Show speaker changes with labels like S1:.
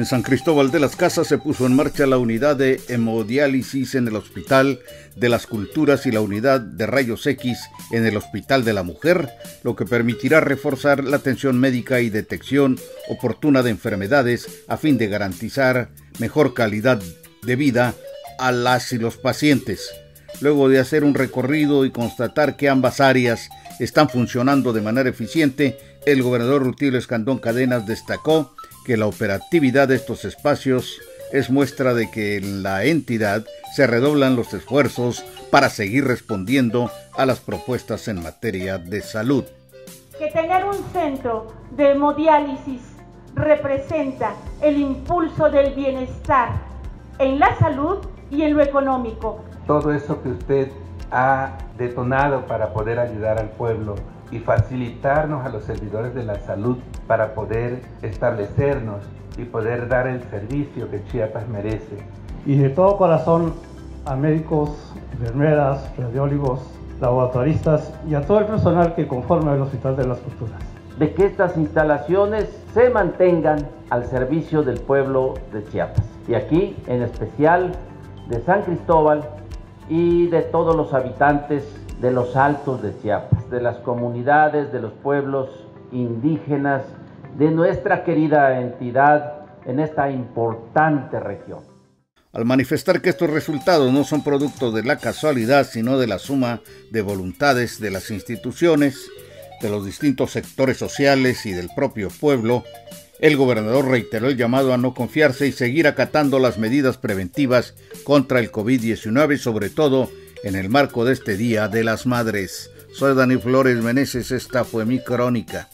S1: En San Cristóbal de las Casas se puso en marcha la unidad de hemodiálisis en el Hospital de las Culturas y la unidad de rayos X en el Hospital de la Mujer, lo que permitirá reforzar la atención médica y detección oportuna de enfermedades a fin de garantizar mejor calidad de vida a las y los pacientes. Luego de hacer un recorrido y constatar que ambas áreas están funcionando de manera eficiente, el gobernador Rutilio Escandón Cadenas destacó que la operatividad de estos espacios es muestra de que en la entidad se redoblan los esfuerzos para seguir respondiendo a las propuestas en materia de salud.
S2: Que tener un centro de hemodiálisis representa el impulso del bienestar en la salud y en lo económico.
S3: Todo eso que usted ha detonado para poder ayudar al pueblo y facilitarnos a los servidores de la salud para poder establecernos y poder dar el servicio que Chiapas merece.
S4: Y de todo corazón a médicos, enfermeras, radiólogos, laboratoristas y a todo el personal que conforma el Hospital de las Culturas.
S5: De que estas instalaciones se mantengan al servicio del pueblo de Chiapas. Y aquí, en especial, de San Cristóbal y de todos los habitantes de los altos de Chiapas, de las comunidades, de los pueblos indígenas, de nuestra querida entidad en esta importante región.
S1: Al manifestar que estos resultados no son producto de la casualidad, sino de la suma de voluntades de las instituciones, de los distintos sectores sociales y del propio pueblo, el gobernador reiteró el llamado a no confiarse y seguir acatando las medidas preventivas contra el COVID-19, sobre todo en el marco de este Día de las Madres. Soy Dani Flores Meneses, esta fue mi crónica.